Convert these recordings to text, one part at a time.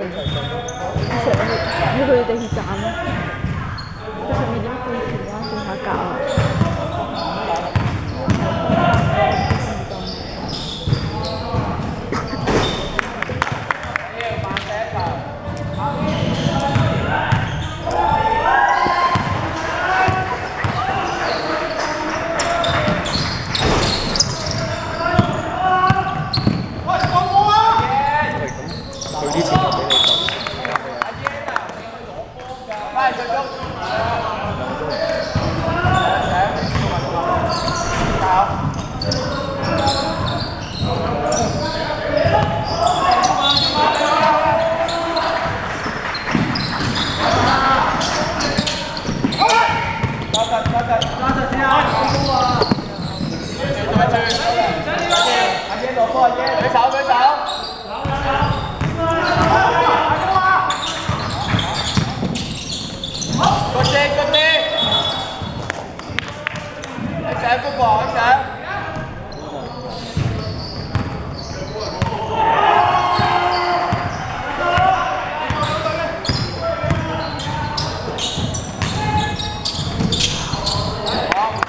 你上，你去地鐵站啦。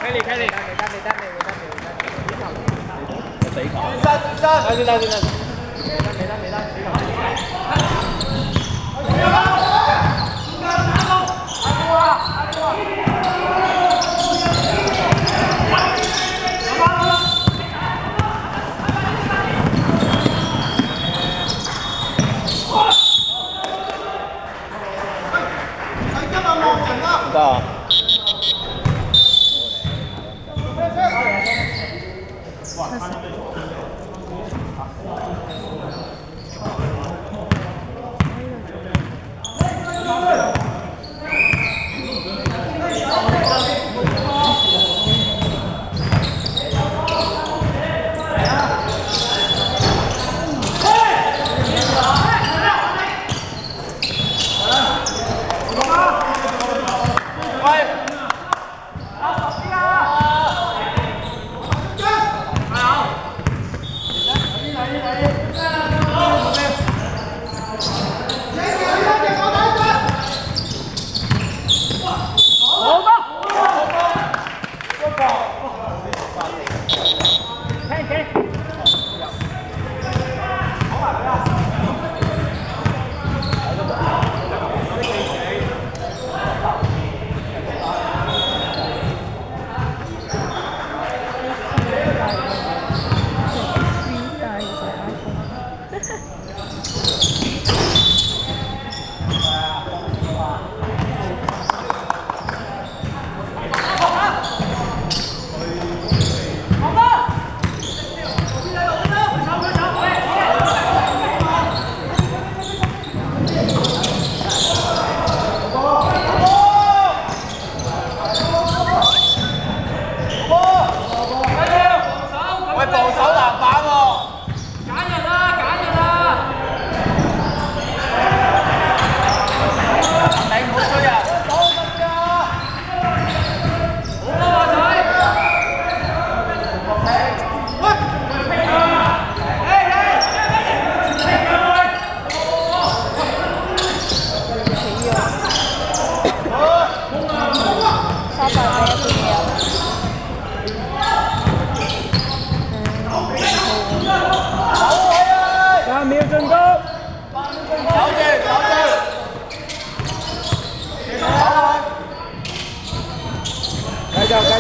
开力开力！没打没打没打没打没打，底角底角！三三！打进来打进来！没打没打没打，底角！加油！增加难度，爱国啊爱国！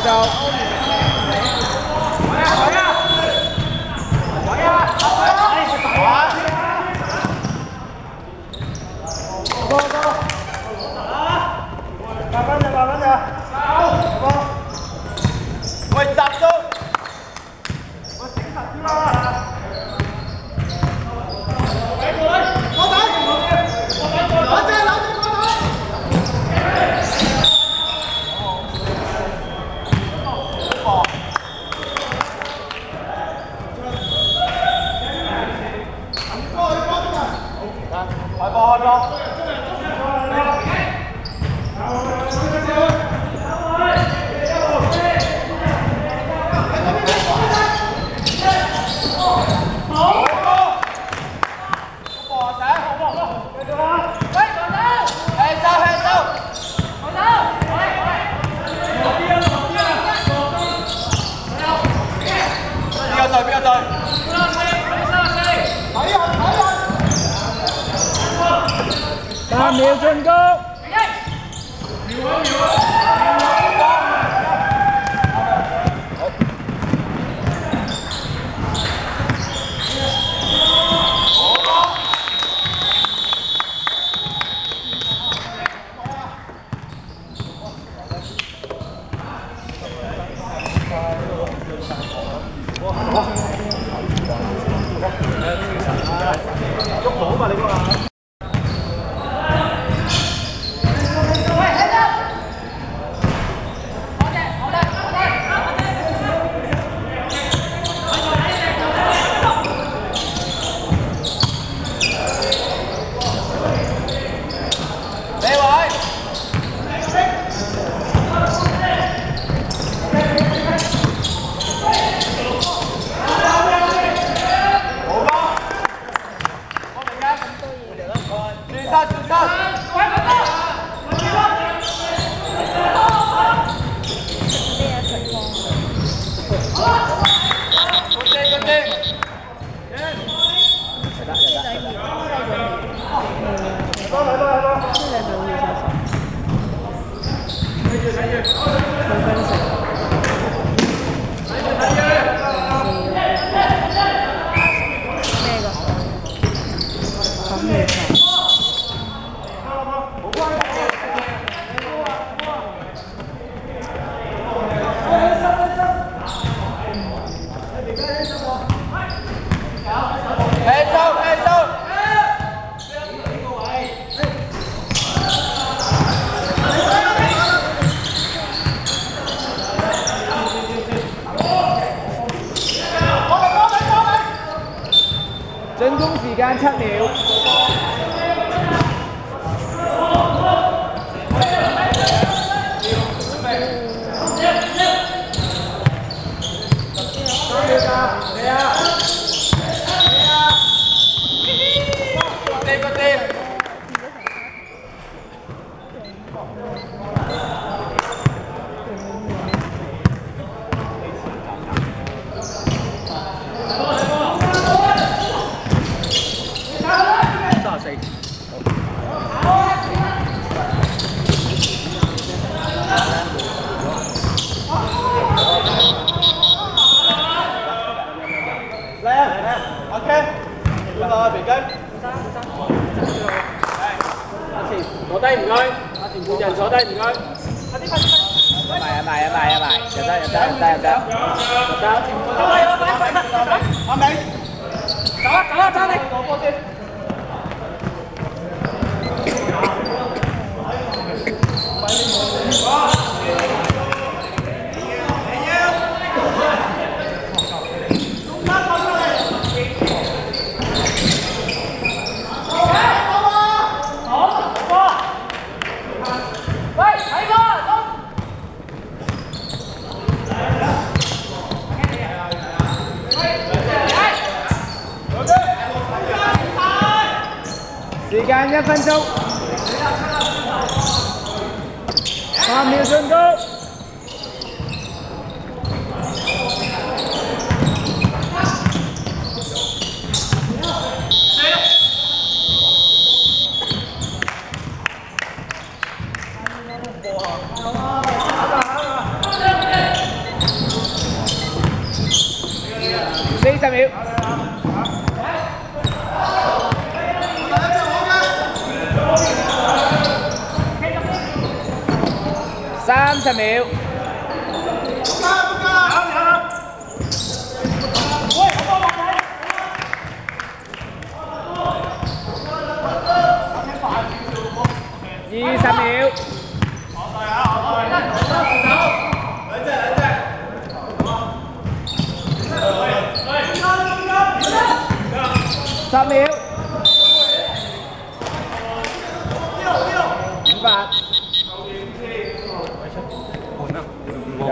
好呀好呀，好呀，老朋友，继续打。走走走，打慢点慢点。好，走。快打。高。三秒進攻。分鍾時間七秒。人坐低唔該。快啲快啲！埋啊埋啊埋啊埋！入得入得入得入得入得！阿明，走啊走啊走你！攞波先。Wow. 分钟。三秒進攻。Hãy subscribe cho kênh Ghiền Mì Gõ Để không bỏ lỡ những video hấp dẫn 三十秒。二十秒。我對啊，我對。十秒。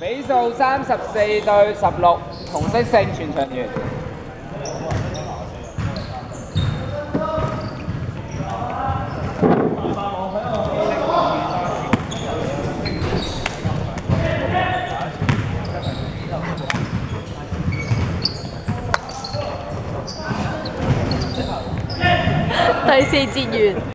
比數三十四對十六，同色勝，全場完。第四節完。